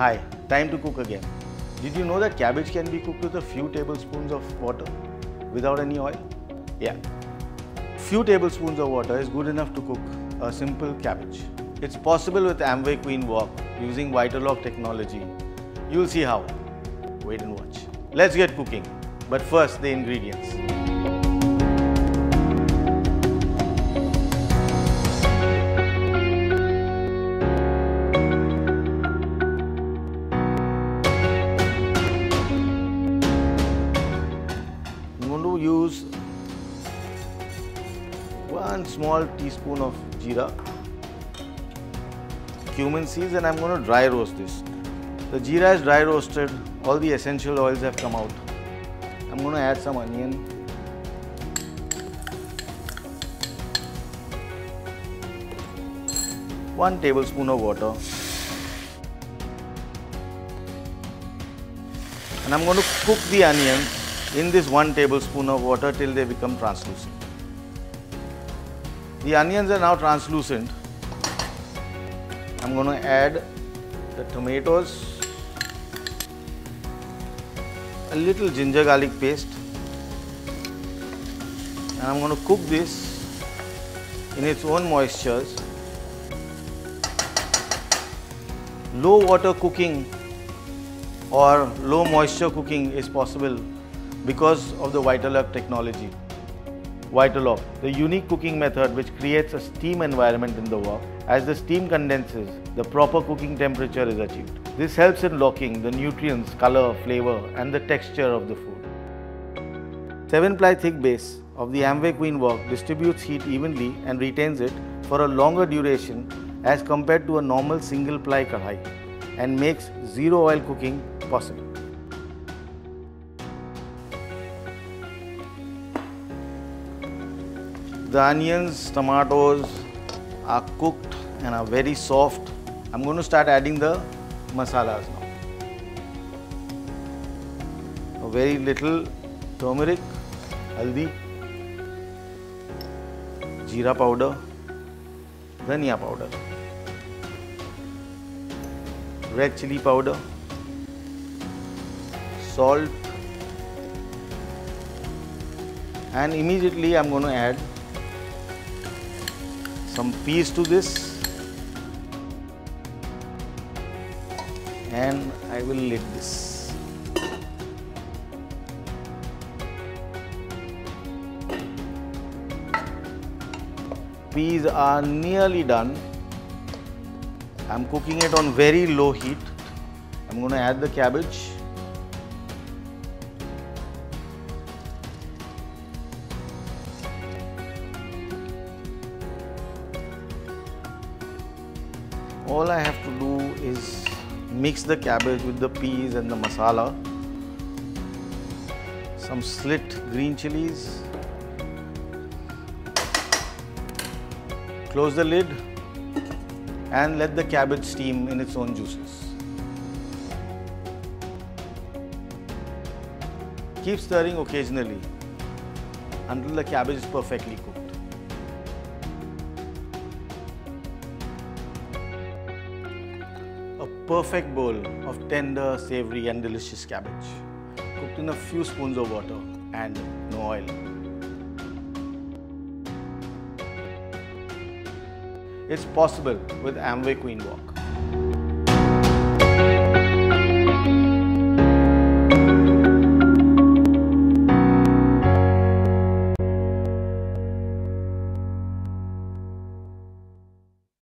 Hi, time to cook again. Did you know that cabbage can be cooked with a few tablespoons of water without any oil? Yeah. Few tablespoons of water is good enough to cook a simple cabbage. It's possible with Amway Queen Wok using Vitalog technology. You'll see how. Wait and watch. Let's get cooking. But first, the ingredients. One small teaspoon of jeera, cumin seeds and I'm going to dry roast this. The jeera is dry roasted, all the essential oils have come out. I'm going to add some onion. One tablespoon of water. And I'm going to cook the onions in this one tablespoon of water till they become translucent. The onions are now translucent. I'm going to add the tomatoes, a little ginger garlic paste, and I'm going to cook this in its own moistures. Low water cooking or low moisture cooking is possible because of the Vitalog technology. Vitalog, the unique cooking method which creates a steam environment in the wok. As the steam condenses, the proper cooking temperature is achieved. This helps in locking the nutrients, color, flavor and the texture of the food. 7 ply thick base of the Amway Queen Wok distributes heat evenly and retains it for a longer duration as compared to a normal single ply kadhai and makes zero oil cooking possible. The onions, tomatoes are cooked and are very soft. I'm going to start adding the masalas now. A very little turmeric, haldi, jeera powder, dhania powder, red chili powder, salt and immediately I'm going to add some peas to this and I will lid this. Peas are nearly done. I'm cooking it on very low heat. I'm going to add the cabbage. All I have to do is mix the cabbage with the peas and the masala some slit green chilies close the lid and let the cabbage steam in its own juices. Keep stirring occasionally until the cabbage is perfectly cooked perfect bowl of tender, savory and delicious cabbage cooked in a few spoons of water and no oil. It's possible with Amway Queen Wok.